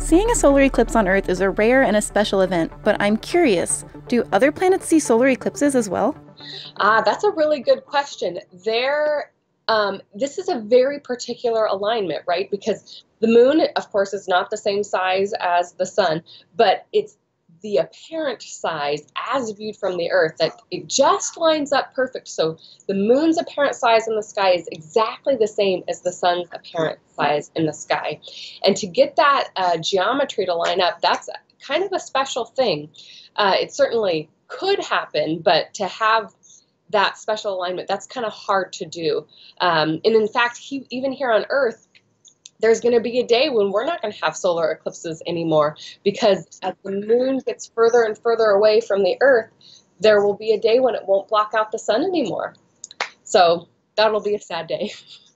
Seeing a solar eclipse on Earth is a rare and a special event, but I'm curious do other planets see solar eclipses as well? Ah, that's a really good question. There, um, this is a very particular alignment, right? Because the moon, of course, is not the same size as the sun, but it's the apparent size as viewed from the earth that it just lines up perfect. So the moon's apparent size in the sky is exactly the same as the sun's apparent size in the sky. And to get that uh, geometry to line up that's kind of a special thing. Uh, it certainly could happen but to have that special alignment that's kind of hard to do. Um, and in fact he, even here on earth there's going to be a day when we're not going to have solar eclipses anymore because as the moon gets further and further away from the earth, there will be a day when it won't block out the sun anymore. So that'll be a sad day.